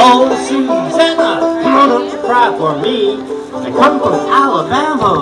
Oh, Susanna, come on up, cry for me. I come from Alabama